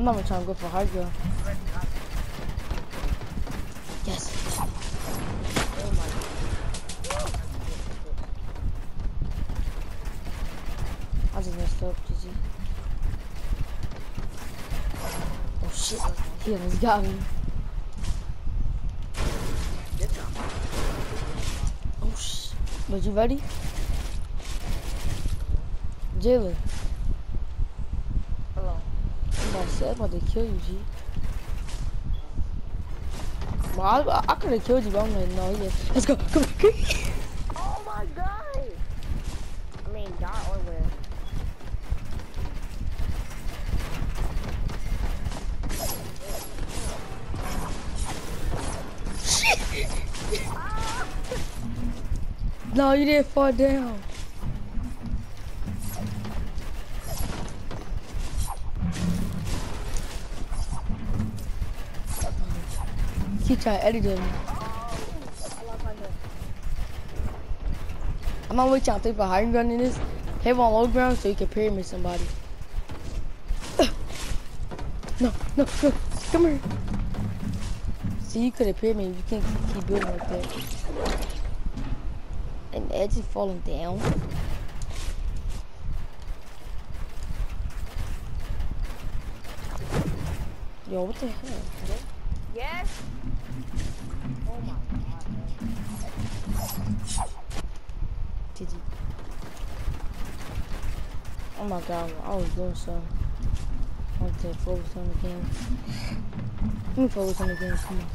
I'm not even trying to go for hard ground. Yes. I just messed up, GG. Oh shit. He almost got me. Oh shit. But you ready? Jalen. I'm about to say, I'm about to kill you, G. Well, I, I could have killed you, but I'm like, no, yeah. Let's go, come on. Oh my god! I mean, dot or where? No, you didn't fall down. Keep trying to edit him. I'm not waiting to think about high ground in this. Have on low ground so you can pyramid somebody. No, no, no, come here. See, you could have pyramid. You can't keep- keep building like that. And edge is falling down. Yo, what the hell? Yes? Oh my god. Oh my god, I was doing so. I to focus on the game. Let me focus on the game, come on.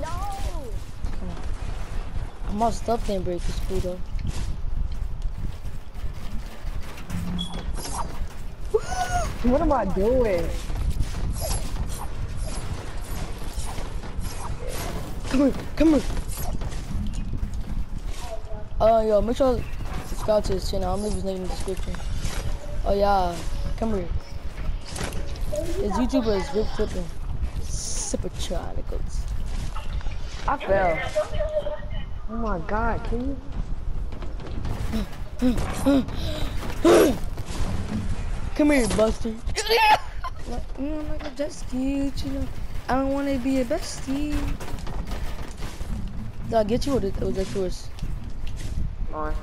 No! I'm stuff didn't break the cool though. What am I doing? Come here, come here. Uh, yo, make sure to subscribe to his channel. I'll leave his name in the description. Oh yeah, come here. His YouTuber is Rip Flippin. Super Chronicles. I fell. Oh my god, can you? Come here, Buster. like, you know, like a ski, you know. I don't want to be a bestie. Did I get you or, did, was that yours? On.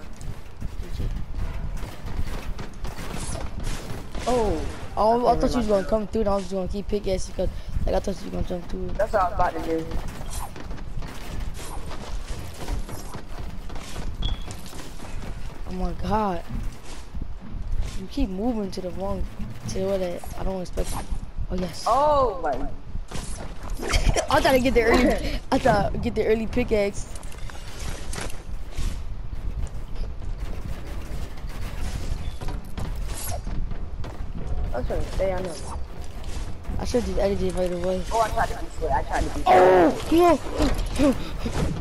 Oh, Oh, I thought you was gonna come through and I was gonna keep pickaxe because like I thought you was gonna jump through. that's what I was about to do. My god. You keep moving to the wrong to the way that I don't expect. Oh yes. Oh my. I thought I'd get the early I thought I'd get the early pickaxe. I gonna stay on them. I should just edited it right away. Oh, I tried to be sweet. I tried to be sweet. Oh no!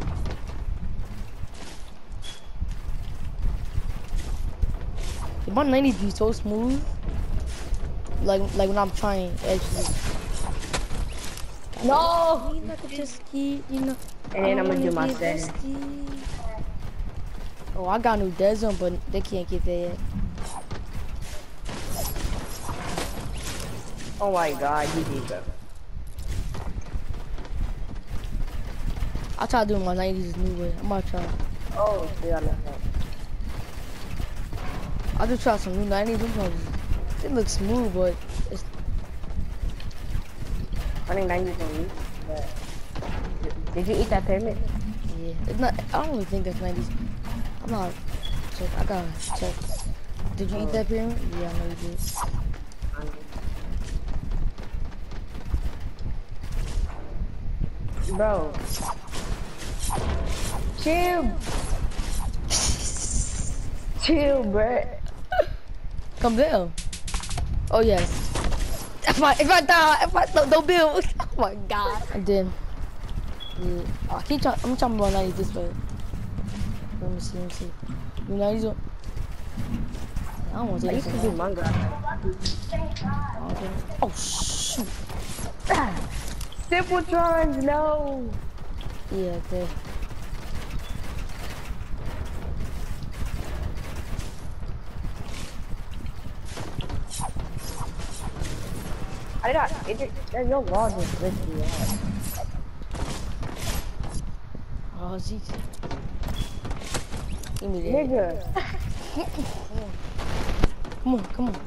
My 90 be so smooth. Like like when I'm trying actually. No! You know, just keep, you know. And then I'm gonna do my oh, setting. bestie. Oh, I got a new zone, but they can't get there yet. Oh my god, you did that. I'll try to do my 90s new way. I'm gonna try. Oh, yeah, no, no. I'll just tried some new 90s. Them ones, They look smooth, but it's I think 90 on me. But did you eat that pyramid? yeah. It's not. I don't really think that's 90s. I'm not. Check. I gotta check. Did you eat that pyramid? Yeah, I know you did. Bro. Chill. Chill, bro. Come down. Oh yes. If I if I die, if I don't, don't build. Oh my god. And then. Yeah. Oh, I keep trying. I'm trying to run 90 this way. Let me see, let me see. You know, he's I don't want to I used to do. Minecraft. Okay. Oh, shoot. Simpletrons, no. Yeah, okay. I got, it, there's no log with glitchy out. Oh, jeez. Give me that. Nigga. Come on, come on.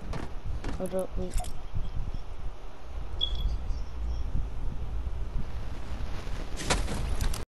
Hold up, wait.